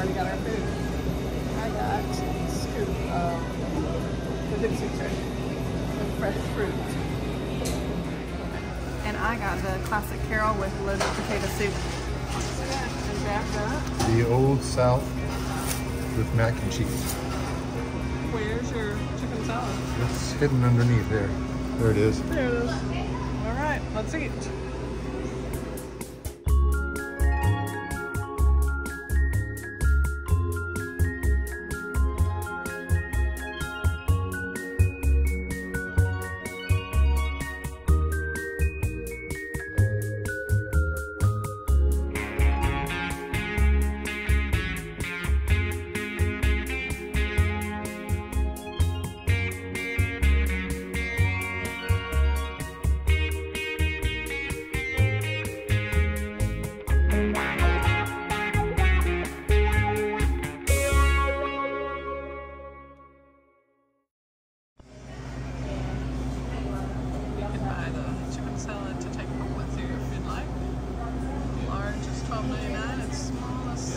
already got our food. I got a scoop of the Dixie Chick with fresh fruit. And I got the classic Carol with loaded potato soup. The Old South with mac and cheese. Where's your chicken salad? It's hidden underneath there. There it is. There it is. All right, let's eat.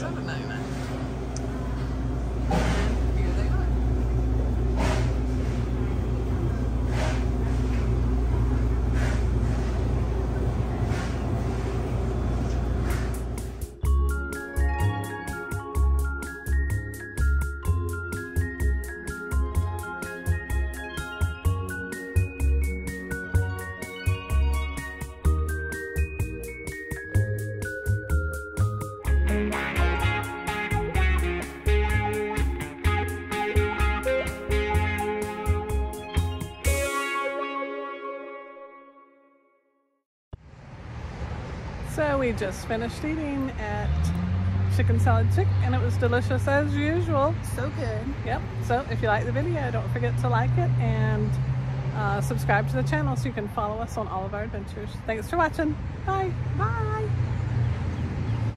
doesn't at the moment. And here they are. Bye. So we just finished eating at Chicken Salad Chick and it was delicious as usual. So good. Yep. So if you like the video, don't forget to like it and uh, subscribe to the channel so you can follow us on all of our adventures. Thanks for watching. Bye. Bye.